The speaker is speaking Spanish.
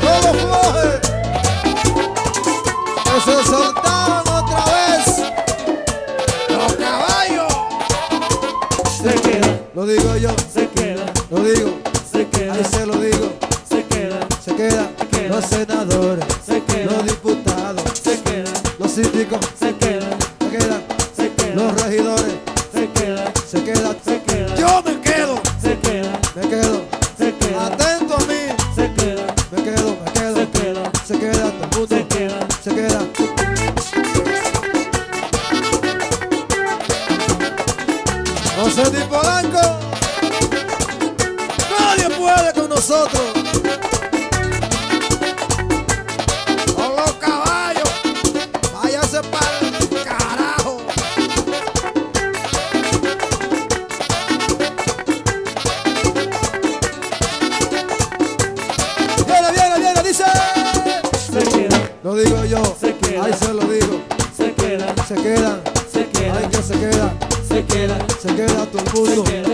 ¡Todo floje! ¡Que se soltaron otra vez! ¡Los caballos! Se queda, Lo digo yo, se queda, lo digo, se queda, ahí se lo digo. se queda, Se quedan queda. los senadores, Se queda. los diputados, se queda, los síndicos, se queda, se quedan se queda, los regidores, queda, se quedan. se queda, Yo me quedo, se queda, me quedo. se queda, Atento a mí, se queda, me quedo, me quedo. se queda, Se queda se queda, se queda. José Di Polanco, nadie puede con nosotros. Lo digo yo, Se queda. ahí se lo digo, se queda, se quedan, se ay queda, que se queda, se queda, se queda todo el mundo. Se queda,